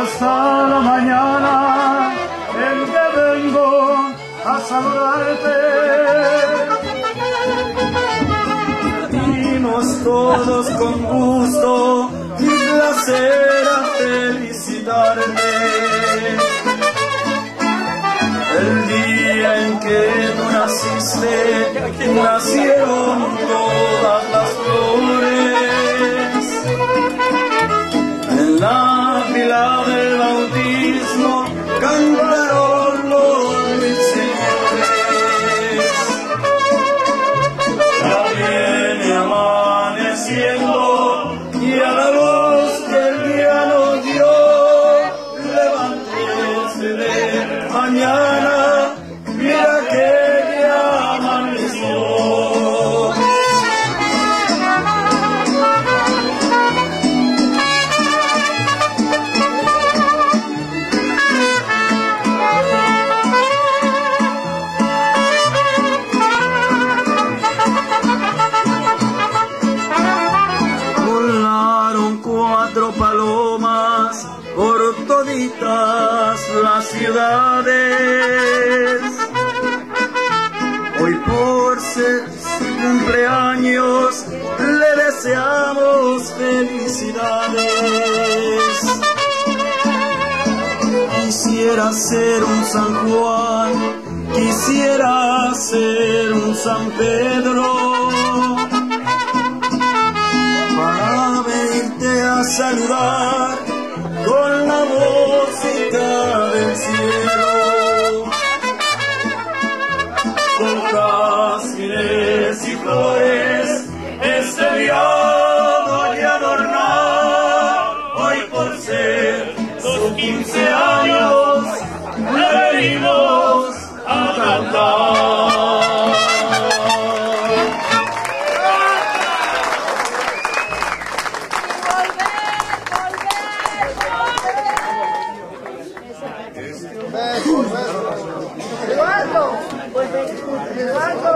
Hasta la mañana en que vengo a saludarte. Todos con gusto y placer a felicitarte. El día en que tú naciste, nacieron todas y a la luz que el día nos dio, levántese de mañana, cuatro palomas por toditas las ciudades. Hoy por ser su cumpleaños le deseamos felicidades. Quisiera ser un San Juan, quisiera ser un San Pedro saludar con la música del cielo. Con jazmines y flores este día voy adornar. Hoy por ser sus 15 años le venimos a cantar. Eduardo, Eduardo.